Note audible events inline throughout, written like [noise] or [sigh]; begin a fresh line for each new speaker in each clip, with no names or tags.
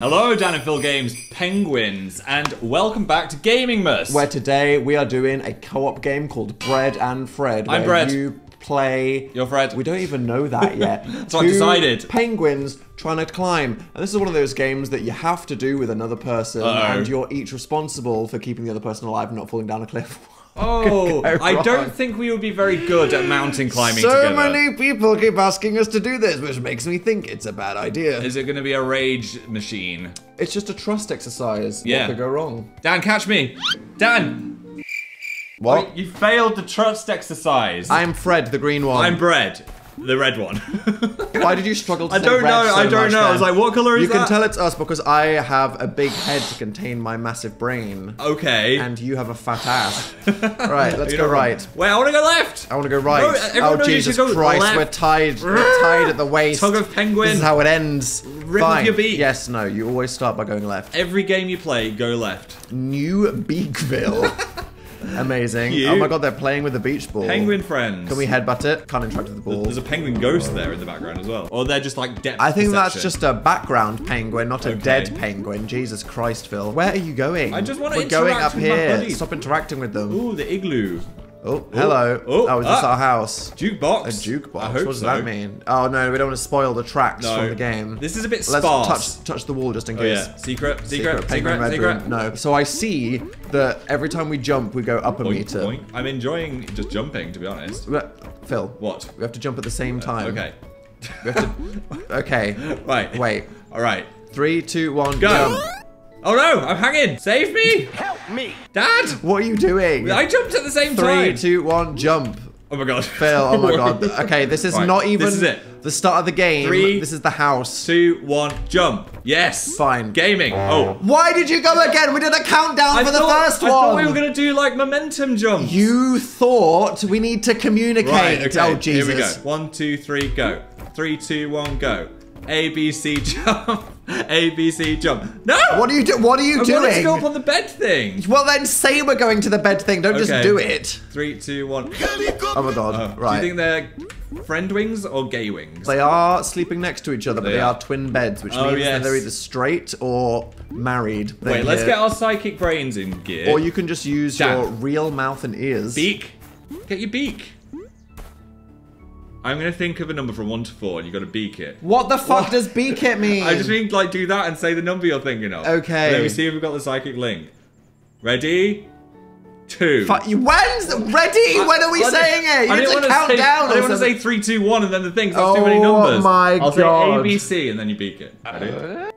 Hello, Dan and Phil Games Penguins, and welcome back to Gamingmas.
where today we are doing a co-op game called Bread and Fred.
I'm
where
Bread.
You play.
You're Fred.
We don't even know that yet. [laughs]
So I decided.
Penguins trying to climb, and this is one of those games that you have to do with another person,
Uh-oh.
and you're each responsible for keeping the other person alive and not falling down a cliff. [laughs]
Oh, I don't think we would be very good at mountain climbing
so
together.
many people keep asking us to do this, which makes me think it's a bad idea.
Is it going to be a rage machine?
It's just a trust exercise.
Yeah.
What could go wrong?
Dan, catch me. Dan,
What?
you failed the trust exercise.
I'm Fred, the green one.
I'm bread, the red one. [laughs]
Why did you struggle to
I don't know.
so
I don't know. I was like, what color is
You can tell it's us because I have a big head to contain my massive brain,
Okay.
and you have a fat ass. [laughs] right, let's
You
go right.
Wait, I want to go left.
I want to go right.
No,
oh Jesus Christ,
left.
we're tied. We're [laughs] tied at the waist.
Tug of penguin.
This is how it ends.
Rip
Fine.
your beak.
Yes, no. You always start by going left.
Every game you play, go left.
New Beakville. Amazing.
Cute.
Oh my God, they're playing with the beach ball.
Penguin friends.
Can we headbutt it? Can't interact with the ball.
There's a penguin ghost there in the background as well. Or they're just like depth
I think that's just a background penguin, not a
Okay.
dead penguin. Jesus Christ, Phil. Where are you going?
I just wanna
We're going up here. Stop interacting with them.
Ooh, the igloo.
Oh, hello.
Oh,
Oh, is this
ah.
our house?
Jukebox.
A jukebox. What does
so.
that mean? Oh no, we don't want to spoil the tracks
No.
from the game.
This is a bit
Let's
sparse.
touch touch the wall just in
Oh
case.
yeah. Secret, secret, secret, secret.
red. No. So I see that every time we jump, we go up a
Boink,
meter.
boink. I'm enjoying just jumping, to be honest.
But- Phil,
What?
we have to jump at the same time.
Okay.
We have to. [laughs] Okay.
Right.
Wait.
All right.
Three, two, one,
Go.
jump.
Oh no! I'm hanging. Save me,
Help me!
Dad.
What are you doing?
I jumped at the same
Three,
time.
Three, two, one, jump.
Oh my god.
Fail. oh my [laughs] god. Okay, this is
Right,
not even
This is it.
the start of the game.
Three,
this is the house.
Two, one, jump. Yes.
Fine.
Gaming. Oh.
Why did you go [laughs] again? We did a countdown
I
for the
thought,
first
I
one.
thought we were gonna do like momentum jumps.
You thought we need to communicate.
Right, okay.
Oh Jesus.
Here we go. One, two, three, go. Three, two, one, go. A, B, C, [laughs] jump. A, B, C, jump. No!
What are you do? What are you
I wanted to
doing?
go up on the bed thing.
well then say we're going to the bed thing. Don't just do it.
Three, two, one.
Oh my god.
Oh,
right.
Do you think they're friend wings or gay wings?
they are sleeping next to each other, but
They
they,
are.
are. twin beds, which
Oh,
means
yes.
they're either straight or married.
Wait,
They're
let's get our psychic brains in gear.
Or you can just use your real mouth and ears.
Beak. Get your beak. I'm gonna think of a number from one to four, and you gotta beak it.
What the fuck does beak it mean? [laughs]
I just mean like do that and say the number you're thinking of.
Okay.
Let me see if we've got the psychic link. Ready? Two.
Fu- you- When's ready? when are we
I
saying it? You
I
need
didn't
to count
say,
down.
I didn't want to say three, two, one, and then the things. That's too many
Oh
numbers.
my
I'll
God.
say A, B, C, and then you beak it. Ready? Uh,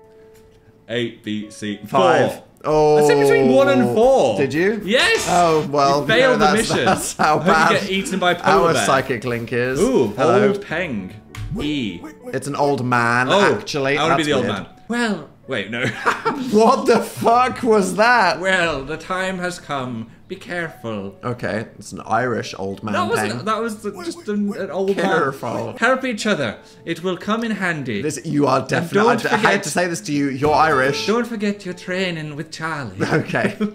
a, B, C,
Five.
Four.
Oh.
I said between one and oh, four.
Did you?
Yes.
Oh well.
You failed
no,
the
that's,
mission.
That's how
I hope
bad
you get eaten by a polar
our
bear.
psychic link is.
Ooh,
Hello.
old Peng. E.
It's an old man.
Oh,
actually.
I want to be the
That's
old
weird.
man. Well, wait, no. [laughs]
What the fuck was that?
well, the time has come. Be careful.
Okay, it's an Irish old man.
That wasn't. That was the, just an, an old
Careful.
man. [laughs] Help each other. It will come in handy.
This you are definitely. I,
don't
I hate
forget-
to say this to you. You're Irish.
Don't forget your training with Charlie. [laughs]
Okay. [laughs]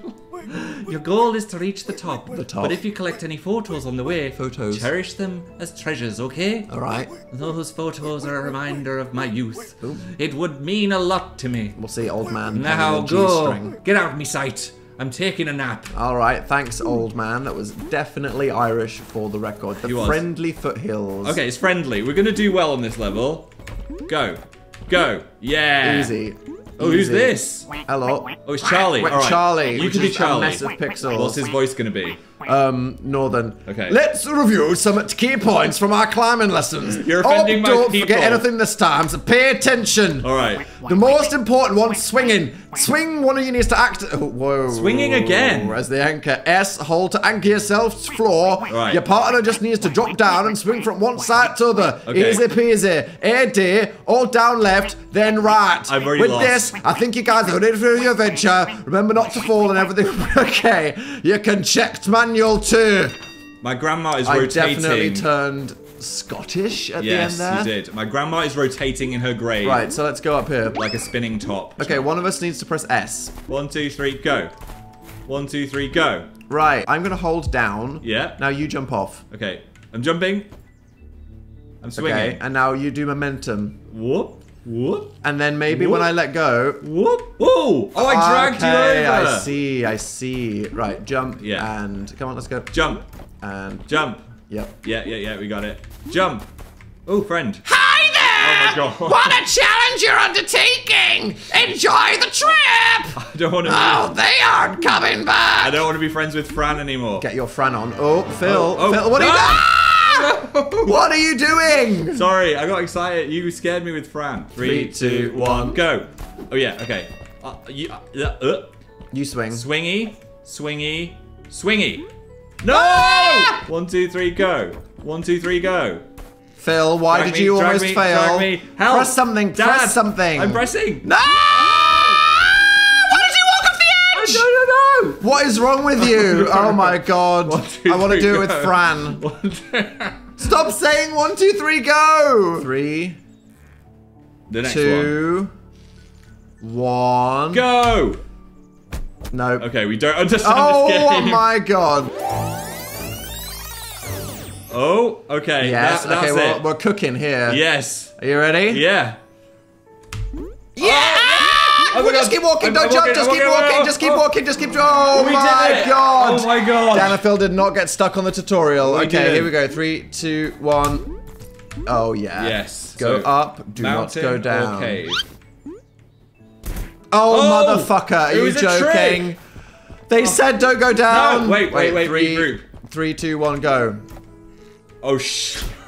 Your goal is to reach the top.
The top.
But if you collect any photos on the way,
Photos.
cherish them as treasures, okay?
All right.
Those photos are a reminder of my youth. It would mean a lot to me.
We'll see, old man.
Now go. Get out of me sight. I'm taking a nap.
All right. Thanks, old man. That was definitely Irish for the record. The
He was.
friendly foothills.
Okay, it's friendly. We're gonna do well on this level. Go. Go. Yeah.
Easy.
Oh, who's this?
Hello.
Oh, it's Charlie.
Wait,
All right.
Charlie.
You can be Charlie.
mess of pixels.
What's his voice gonna be?
Um, Northern.
Okay.
Let's review some key points from our climbing lessons.
You're offending
oh, don't
people.
forget anything this time, so pay attention.
All right.
The most important one, swinging. Swing one of you needs to act. Oh, whoa.
Swinging again.
As the anchor. S, hold to anchor yourself to floor.
Right.
Your partner just needs to drop down and swing from one side to the other.
Okay.
Easy peasy. A, D, all down left, then right.
I've already
With
lost.
this, I think you guys are ready for your adventure. Remember not to fall and everything. [laughs] okay. You can check manual too.
My grandma is
I
rotating.
definitely turned Scottish at
yes,
the end there.
Yes, you did. My grandma is rotating in her grave.
Right, so let's go up here.
Like a spinning top.
Okay, one of us needs to press S.
One, two, three, go. One, two, three, go.
Right, I'm gonna hold down.
Yeah.
Now you jump off.
Okay. I'm jumping. I'm swinging.
Okay, and now you do momentum.
Whoop. Whoop.
And then maybe when I let go.
Whoop. Ooh. Oh, I dragged
okay,
you over.
I see, I see. Right, jump.
Yeah.
And come on, let's go.
Jump.
And
Jump.
yep.
Yeah, yeah, yeah, we got it. Jump. Oh, friend.
Hi there!
Oh my God. [laughs]
What a challenge you're undertaking! Enjoy the trip! [laughs]
I don't want to.
Oh, they aren't coming back.
I don't want to be friends with Fran anymore.
Get your Fran on. Oh, Phil.
Oh, oh,
Phil, what are you doing? [laughs] What are you doing?
Sorry, I got excited. You scared me with Fran. Three, two, one, go. Oh yeah, okay. Uh, you, uh, uh,
You swing.
swingy, swingy, swingy. No!
Ah!
One, two, three, go. One, two, three, go.
Phil, why
Drag
did
me,
you almost
me,
fail?
Me. Help.
Press something.
Dad,
Press something.
I'm pressing.
No! Why did you walk off the
I don't know.
What is wrong with you? [laughs] Oh my god.
One, two,
I want to
three,
do it with. Fran.
One, two-
Stop saying one, two, three, go! Three,
the next
two, one.
Go.
Nope.
Okay, we don't understand
Oh
this game. [laughs]
my god.
Oh, okay.
Yes,
that- that's
okay, well, we're cooking here.
Yes.
Are you ready?
Yeah.
Yeah!
Oh my
Well, just keep walking,
I'm-
don't
I'm
jump,
walking,
just keep
walking,
walking,
oh,
just keep
oh.
walking, just keep Oh
We
my god!
Oh my god.
Dana Phil did not get stuck on the tutorial.
We
okay, here we go. Three, two, one. Oh yeah.
Yes.
Go
So,
up, do not go down.
Cave.
Oh,
Oh!
motherfucker, are you joking? They oh. said don't go down.
No, wait, wait, wait,
Three,
regroup.
three, two, one, go.
Oh sh. [laughs]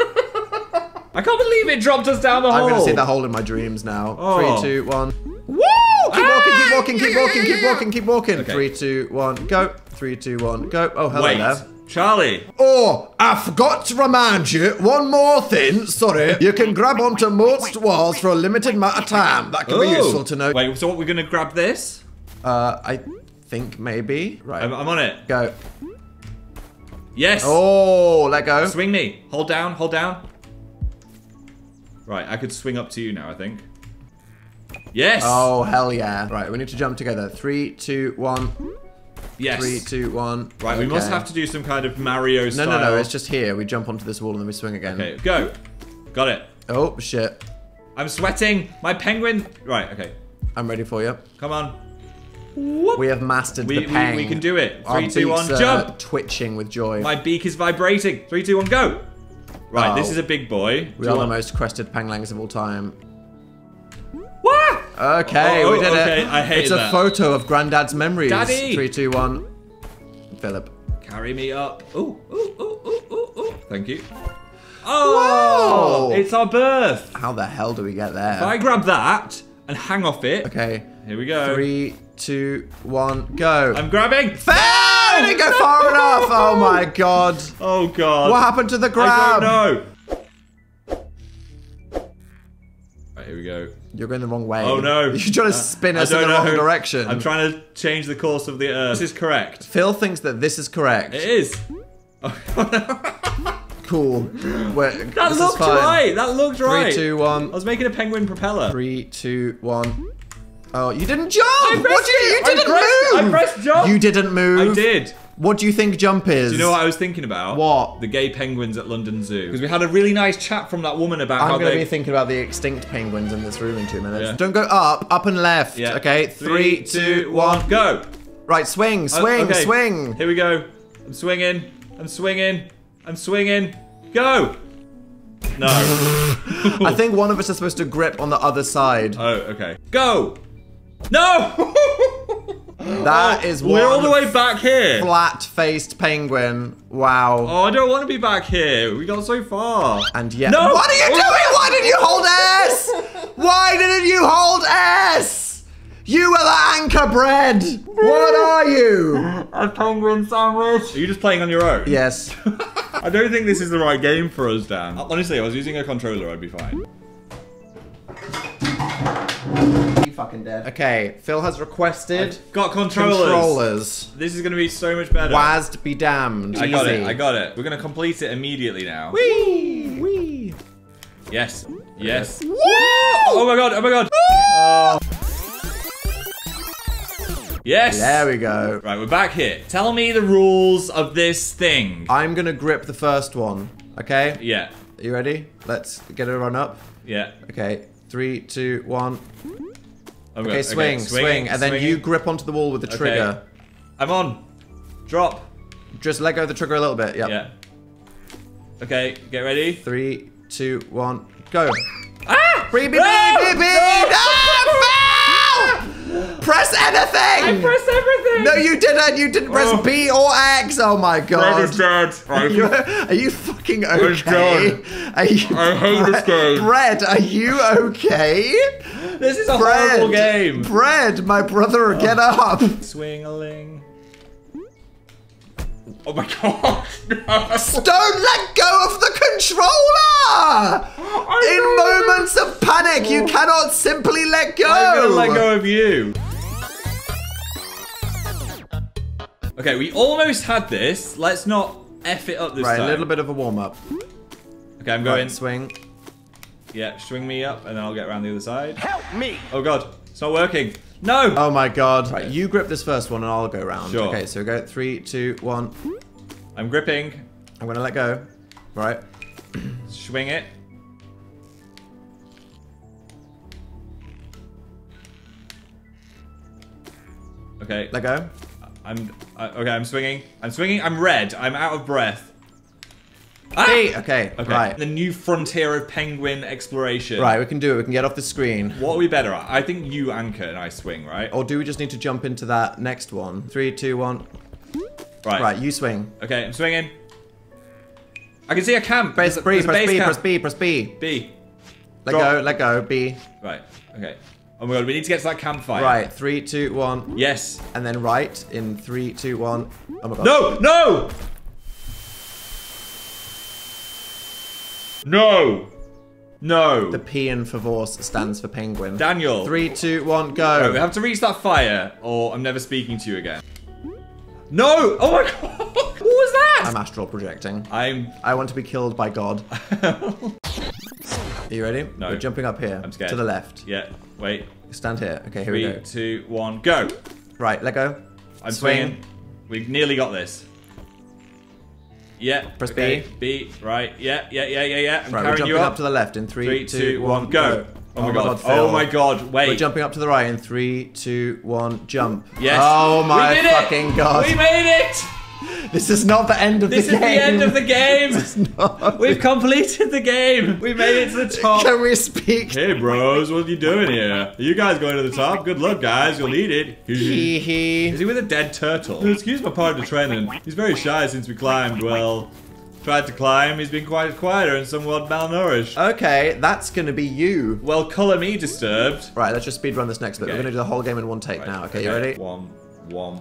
I can't believe it dropped us down the hole.
I'm gonna see that hole in my dreams now.
Oh.
Three, two, one. Woo! Keep walking, keep walking, keep walking, keep walking, keep walking.
Okay.
Three, two, one, go. Three, two, one, go. Oh, hello
Wait,
there.
Charlie.
Oh, I forgot to remind you one more thing. Sorry. You can grab onto most walls for a limited amount of time. That can be
Oh.
useful to know.
Wait, so what? We're gonna grab this?
Uh, I think maybe. Right.
I'm, I'm on it.
Go.
Yes.
Oh, let go.
Swing me. Hold down. Hold down. Right, I could swing up to you now. I think. Yes.
Oh, hell yeah. Right, we need to jump together. Three, two, one.
yes.
Three, two, one.
Right, we must have to do some kind of Mario
No,
style.
no, no. no, It's just here. We jump onto this wall and then we swing again.
Okay, go. Got it.
Oh, shit.
I'm sweating. My penguin. Right. Okay.
I'm ready for you.
Come on.
We have mastered
We-
the
we-
pang.
we can do it.
Our
Three, two, one, jump.
Twitching with joy.
My beak is vibrating. Three, two, one, go. Right,
Oh.
this is a big boy.
we
Do
are the most crested panglangs of all time. Okay,
Oh,
we oh, did
okay,
it.
I hate
it's
that.
a photo of Granddad's memories.
Daddy!
Three, two, one. Philip.
Carry me up. Ooh, ooh, ooh, ooh, ooh, ooh. Thank you. Oh,
Whoa!
it's our birth.
How the hell do we get there?
If I grab that and hang off it,
Okay.
here we go.
Three, two, one, go.
I'm grabbing.
Fail! I didn't go far enough. Oh my god.
Oh god.
What happened to the grab?
I don't know. Right, here we go.
You're going the wrong way.
Oh no. [laughs]
You're trying to uh, spin
I
us in the wrong direction.
I'm trying to change the course of the earth. This is correct.
Phil thinks that this is correct.
It is. Oh, [laughs]
Cool. We're,
that looked right. That looked right.
Three, two, one.
I was making a penguin propeller.
Three, two, one. Oh, you didn't jump!
I pressed
what do you, you didn't
pressed-
move!
I pressed jump.
You didn't move.
I did.
What do you think jump is?
Do you know what I was thinking about?
What?
The gay penguins at London Zoo. Because we had a really nice chat from that woman about
I'm
how
going to
they...
be thinking about the extinct penguins in this room in two minutes.
Yeah.
Don't go up, up and left.
Yeah.
Okay, three, two, one.
go.
Right, swing,
Uh,
swing,
okay.
swing.
Here we go. I'm swinging. I'm swinging. I'm swinging. Go. No. [laughs] [laughs]
I think one of us is supposed to grip on the other side.
oh, okay. Go. No. [laughs]
That oh, is one
We're all the way back here.
flat-faced penguin. Wow.
Oh, I don't want to be back here. We got so far.
And yet,
No!
what are you oh, doing? Why didn't you hold S? Why didn't you hold S? You are the anchor bread. What are you?
A penguin sandwich. Are you just playing on your own?
Yes. [laughs]
I don't think this is the right game for us, Dan. Honestly, if I was using a controller, I'd be fine.
Fucking dead. Okay, Phil has requested
Got controllers.
controllers.
This is gonna be so much better.
WASD be damned.
I got it. I got it. We're gonna complete it immediately now.
Wee, wee.
Yes. Yes.
Woo!
Oh my god. Oh my god. Oh. Yes.
There we go.
Right, we're back here. Tell me the rules of this thing.
I'm gonna grip the first one. Okay.
Yeah.
Are you ready? Let's get a run up.
Yeah.
Okay. Three, two, one.
My
Okay,
God,
swing, swing, and then
swinging.
you grip onto the wall with the trigger.
Okay. I'm on. Drop.
Just let go of the trigger a little bit. Yep.
Yeah. Okay, get ready.
Three, two, one, go.
Ah!
Beep, beep,
No!
beep, beep, beep. Foul! Press anything!
everything.
no, you didn't. You didn't press
Oh.
B or X. Oh my god.
dead.
Are you, [laughs] are you fucking okay?
done.
Are you,
I hate this game.
Bread, are you okay?
This is a
Bread.
horrible game.
Bread, my brother, oh. get up.
Swing-a-ling. Oh my god. No. [laughs]
Don't let go of the controller! In moments of panic, you cannot simply let go.
I'm gonna let go of you. Okay, we almost had this. Let's not F it up this
Right,
time.
a little bit of a warm up.
Okay, I'm going.
Right, swing.
Yeah, swing me up, and then I'll get around the other side. Help me! Oh god, it's not working. No!
Oh my god. Right, you grip this first one and I'll go round.
Sure.
Okay, so go three, two, one.
I'm gripping.
I'm gonna let go. Right. [clears throat]
Swing it. Okay,
Let go.
I'm I, okay. I'm swinging. I'm swinging. I'm red. I'm out of breath. Ah!
B. Okay,
Okay.
right.
The new frontier of penguin exploration.
Right, we can do it. We can get off the screen.
What are we better at? I think you anchor and I swing, right?
Or do we just need to jump into that next one? Three, two, one.
right.
Right, you swing.
Okay, I'm swinging. I can see a camp.
Press
There's
B,
there's
press B,
camp.
press B, press B.
B.
Let
Drop.
go, let go, B.
Right. Okay. Oh my god, we need to get to that campfire.
Right, three, two, one.
Yes.
And then right in three, two, one. Oh my god.
No! No! No! No!
The P in Favorce stands for penguin.
Daniel.
Three, two, one,
Right, we have to reach that fire, or I'm never speaking to you again. No! Oh my [laughs] god! What was that?
I'm astral projecting.
I'm.
I want to be killed by God. [laughs] Are you ready?
No.
We're jumping up here.
I'm scared.
To the left.
yeah. Wait.
Stand here. Okay, here we go.
two, one, go!
Right, let go.
I'm
Swing.
swinging. We've nearly got this. Yeah.
Press
okay. B. Right. Yeah. Yeah. Yeah. Yeah. Yeah. I'm
Right, we're jumping
you
up.
up.
to the left in three,
Three,
two,
two,
one,
one, go. Oh, oh my god.
Phil.
Oh my god. Wait.
We're jumping up to the right in three, two, one, jump.
Yes.
Oh my
we did it!
fucking god.
We made it!
This is not the end of
This
the game.
This is
game.
the end of the game. [laughs]
No.
We've completed the game. We made it to the [laughs] top.
Can we speak?
Hey bros, what are you doing here? Are you guys going to the top? Good luck, guys. You'll need it.
Hee hee.
Is he with a dead turtle? Excuse my partner training. He's very shy since we climbed. Well, tried to climb. He's been quite quieter and somewhat malnourished.
Okay, that's gonna be you.
Well, colour me disturbed.
Right, let's just speed run this next bit. We're gonna do the whole game in one take now. Okay, you ready?
One, one.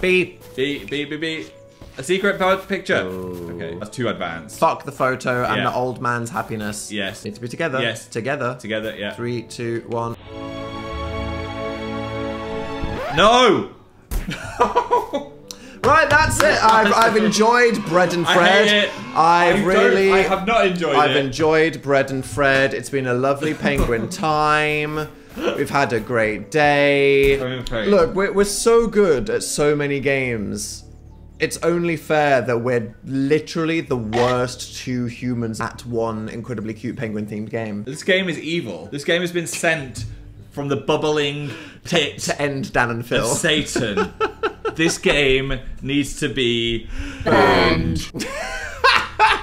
Beep.
Beep, beep, beep, beep. A secret picture. Oh. Okay, that's too advanced.
Fuck the photo and
Yeah.
the old man's happiness.
Yes.
Need to be together.
Yes.
Together.
Together, yeah.
Three, two, one.
No! [laughs]
Right, that's it. I've, I've enjoyed Bread and Fred.
hate it.
I've
I
really.
I have not enjoyed
I've
it.
enjoyed Bread and Fred. It's been a lovely penguin [laughs] time. We've had a great day.
Okay.
Look, we're, we're so good at so many games. It's only fair that we're literally the worst two humans at one incredibly cute penguin themed game.
This game is evil. This game has been sent from the bubbling pit
To end Dan and Phil.
of Satan. [laughs] this game needs to be [laughs]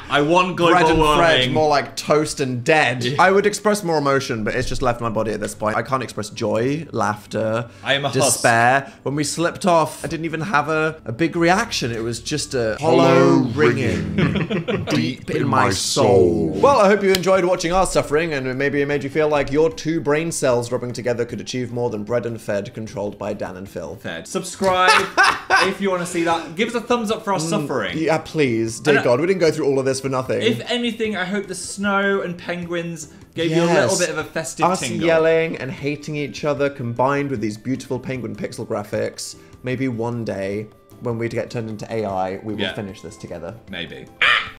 I want global
Bread and
warming.
Fred, more like toast and dead. I would express more emotion, but it's just left my body at this point. I can't express joy, laughter,
I am a husk.
despair. When we slipped off, I didn't even have a, a big reaction. It was just a hollow ringing [laughs] deep in my soul. Well, I hope you enjoyed watching our suffering, and maybe it made you feel like your two brain cells rubbing together could achieve more than Bread and Fed controlled by Dan and Phil.
Fed. Subscribe [laughs] if you want to see that. Give us a thumbs up for our suffering.
Yeah, please. Dear
And, uh,
God, we didn't go through all of this for nothing.
If anything, I hope the snow and penguins gave you a little bit of a festive
Us
tingle.
yelling and hating each other combined with these beautiful penguin pixel graphics, maybe one day when we get turned into AI, we will
Yeah.
finish this together.
Maybe.